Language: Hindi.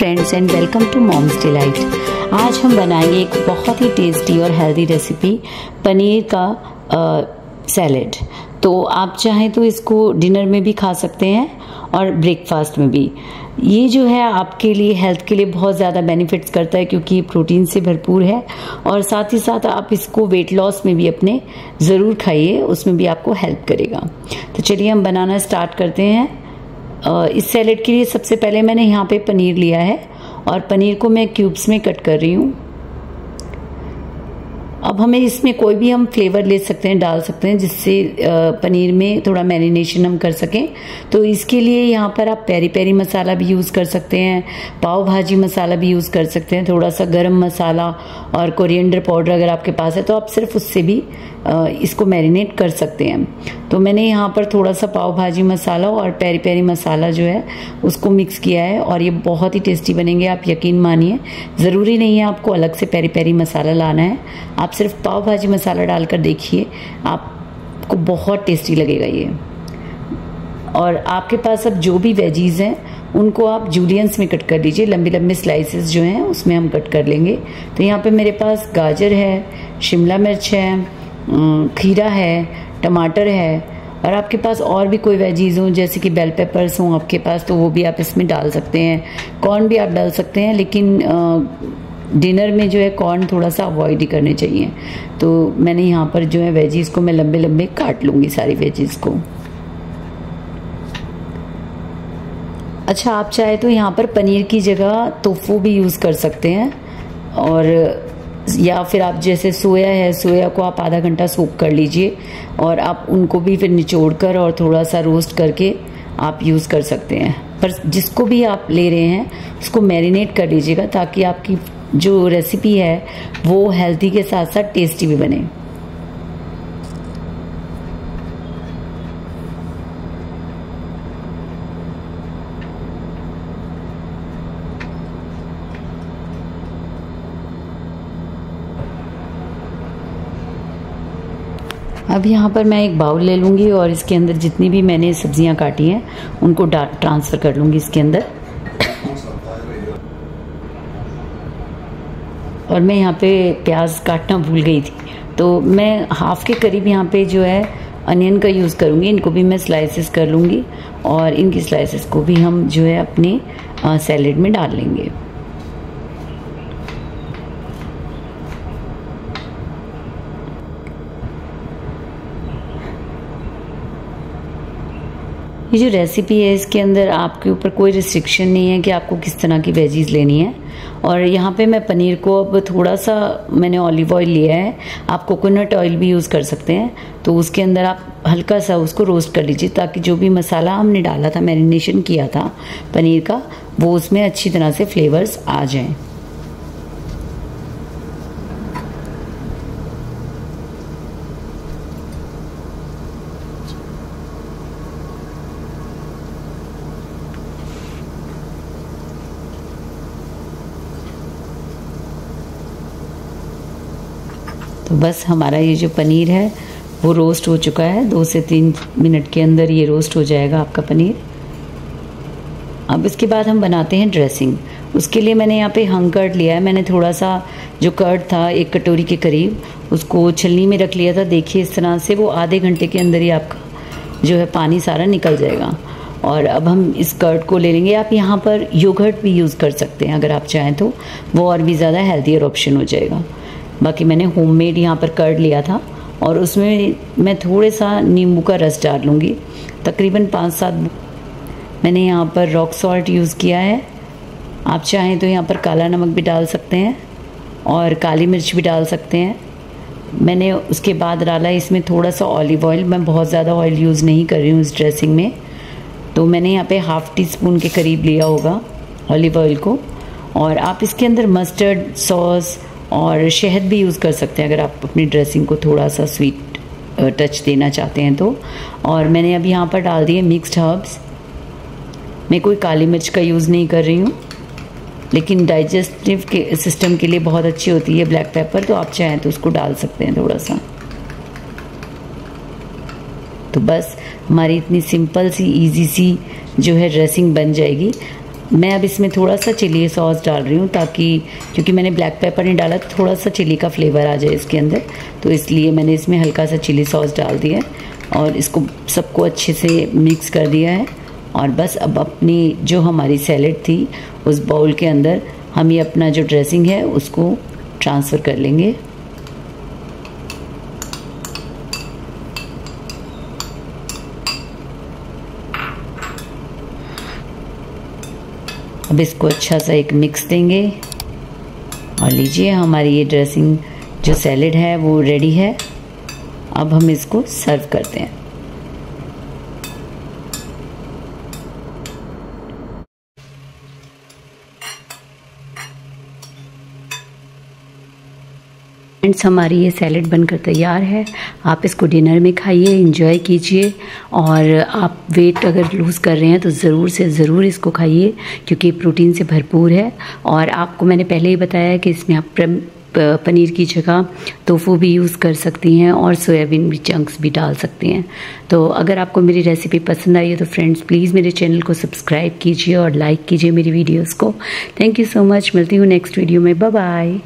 Friends and welcome to Mom's Delight आज हम बनाएँगे एक बहुत ही टेस्टी और हेल्दी रेसिपी पनीर का सैलेड तो आप चाहें तो इसको डिनर में भी खा सकते हैं और ब्रेकफास्ट में भी. ये जो है आपके लिए हेल्थ के लिए बहुत ज़्यादा बेनिफिट्स करता है क्योंकि ये प्रोटीन से भरपूर है और साथ ही साथ आप इसको वेट लॉस में भी अपने ज़रूर खाइए, उसमें भी आपको हेल्प करेगा. तो चलिए हम बनाना स्टार्ट करते हैं. इस सैलेड के लिए सबसे पहले मैंने यहाँ पे पनीर लिया है और पनीर को मैं क्यूब्स में कट कर रही हूँ। अब हमें इसमें कोई भी हम फ्लेवर ले सकते हैं, डाल सकते हैं, जिससे पनीर में थोड़ा मैरिनेशन हम कर सकें। तो इसके लिए यहाँ पर आप पेरी पेरी मसाला भी यूज़ कर सकते हैं, पाव भाजी मसाला भी यूज़ कर सकते हैं, थोड़ा सा गरम मसाला और कोरिएंडर पाउडर अगर आपके पास है तो आप सिर्फ़ उससे भी इसको मैरिनेट कर सकते हैं। तो मैंने यहाँ पर थोड़ा सा पाव भाजी मसाला और पेरी पेरी मसाला जो है, उसको मिक्स किया है और ये बहुत ही टेस्टी बनेंगे, आप यकीन मानिए। ज़रूरी नहीं है आपको अलग से पेरी पेरी मसाला लाना है। आप सिर्फ़ पाव भाजी मसाला डालकर देखिए, आपको बहुत टेस्टी लगेगा ये। और आपके पास अब जो भी वेजीज हैं, उनको आप जूलियंस में कट कर लीजिए लंबी लंबी स्लाइसेस जो हैं, उसमें हम कट कर लेंगे। तो यहाँ पे मेरे पास गाजर है, शिमला मिर्च है खीरा है, टमाटर है। और आपके पास और भी कोई वेजीज हों, जैसे कि बेल पेपर्स हों आपके पास तो वो भी आप इसमें डाल सकते हैं। कॉर्न भी आप डाल सकते हैं, लेकिन डिनर में जो है कॉर्न थोड़ा सा अवॉइड ही करने चाहिए। तो मैंने यहाँ पर जो है वेजीज को मैं लंबे लंबे काट लूँगी सारी वेजीज को। अच्छा आप चाहे तो यहाँ पर पनीर की जगह तोफू भी यूज़ कर सकते हैं। और या फिर आप जैसे सोया है, सोया को आप आधा घंटा सोप कर लीजिए और आप उनको भी फिर निचोड़ कर और थोड़ा सा रोस्ट करके आप यूज़ कर सकते हैं। पर जिसको भी आप ले रहे हैं, उसको मैरिनेट कर लीजिएगा ताकि आपकी जो रेसिपी है, वो हेल्थी के साथ साथ टेस्टी भी बने। अब यहाँ पर मैं एक बाउल ले लूँगी और इसके अंदर जितनी भी मैंने सब्ज़ियाँ काटी हैं, उनको ट्रांसफ़र कर लूँगी इसके अंदर। और मैं यहाँ पे प्याज काटना भूल गई थी। तो मैं हाफ़ के करीब यहाँ पे जो है अनियन का यूज़ करूँगी। इनको भी मैं स्लाइसेस कर लूँगी और इनकी स्लाइसेस को भी हम जो है अपने सैलेड में डाल लेंगे। ये जो रेसिपी है, इसके अंदर आपके ऊपर कोई रिस्ट्रिक्शन नहीं है कि आपको किस तरह की वेजीज लेनी है। और यहाँ पे मैं पनीर को अब थोड़ा सा मैंने ऑलिव ऑयल लिया है। आप कोकोनट ऑयल भी यूज़ कर सकते हैं। तो उसके अंदर आप हल्का सा उसको रोस्ट कर लीजिए, ताकि जो भी मसाला हमने डाला था मैरिनेशन किया था पनीर का, वो उसमें अच्छी तरह से फ्लेवर्स आ जाएँ। तो बस हमारा ये जो पनीर है, वो रोस्ट हो चुका है। दो से तीन मिनट के अंदर ये रोस्ट हो जाएगा आपका पनीर। अब इसके बाद हम बनाते हैं ड्रेसिंग उसके लिए मैंने यहाँ पे हंग कर्ड लिया है। मैंने थोड़ा सा जो कर्ड था, एक कटोरी के करीब, उसको छलनी में रख लिया था। देखिए इस तरह से वो आधे घंटे के अंदर ही आपका जो है पानी सारा निकल जाएगा। और अब हम इस कर्ड को ले लेंगे। आप यहाँ पर योगर्ट भी यूज़ कर सकते हैं, अगर आप चाहें तो। वो और भी ज़्यादा हेल्थियर ऑप्शन हो जाएगा। बाकी मैंने होममेड यहाँ पर कर्ड लिया था और उसमें मैं थोड़े सा नींबू का रस डाल लूँगी। तकरीबन पाँच सात मैंने यहाँ पर रॉक सॉल्ट यूज़ किया है। आप चाहें तो यहाँ पर काला नमक भी डाल सकते हैं और काली मिर्च भी डाल सकते हैं। मैंने उसके बाद डाला इसमें थोड़ा सा ऑलिव ऑयल मैं बहुत ज़्यादा ऑयल यूज़ नहीं कर रही हूँ इस ड्रेसिंग में। तो मैंने यहाँ पे हाफ़ टी स्पून के करीब लिया होगा ऑलिव ऑयल को। और आप इसके अंदर मस्टर्ड सॉस और शहद भी यूज़ कर सकते हैं अगर आप अपनी ड्रेसिंग को थोड़ा सा स्वीट टच देना चाहते हैं तो। और मैंने अभी यहाँ पर डाल दिए मिक्सड हर्ब्स मैं कोई काली मिर्च का यूज़ नहीं कर रही हूँ। लेकिन डाइजेस्टिव के सिस्टम के लिए बहुत अच्छी होती है ब्लैक पेपर तो आप चाहें तो उसको डाल सकते हैं थोड़ा सा तो बस, हमारी इतनी सिंपल सी इजी सी जो है ड्रेसिंग बन जाएगी। मैं अब इसमें थोड़ा सा चिली सॉस डाल रही हूँ ताकि, क्योंकि मैंने ब्लैक पेपर नहीं डाला तो थोड़ा सा चिली का फ्लेवर आ जाए इसके अंदर। तो इसलिए मैंने इसमें हल्का सा चिली सॉस डाल दिया है और इसको सबको अच्छे से मिक्स कर दिया है। और बस अब अपनी जो हमारी सैलड थी, उस बाउल के अंदर हम ये अपना जो ड्रेसिंग है, उसको ट्रांसफ़र कर लेंगे। अब इसको अच्छा सा एक मिक्स देंगे। और लीजिए, हमारी ये ड्रेसिंग जो सैलेड है, वो रेडी है। अब हम इसको सर्व करते हैं। फ्रेंड्स हमारी ये सैलड बनकर तैयार है। आप इसको डिनर में खाइए इंजॉय कीजिए और आप वेट अगर लूज़ कर रहे हैं तो ज़रूर से ज़रूर इसको खाइए क्योंकि प्रोटीन से भरपूर है। और आपको मैंने पहले ही बताया कि इसमें आप पनीर की जगह तोफ़ू भी यूज़ कर सकती हैं और सोयाबीन भी चंक्स भी डाल सकती हैं। तो अगर आपको मेरी रेसिपी पसंद आई है तो फ्रेंड्स प्लीज़ मेरे चैनल को सब्सक्राइब कीजिए और लाइक कीजिए मेरी वीडियोस को। थैंक यू सो मच मिलती हूँ नेक्स्ट वीडियो में। बाय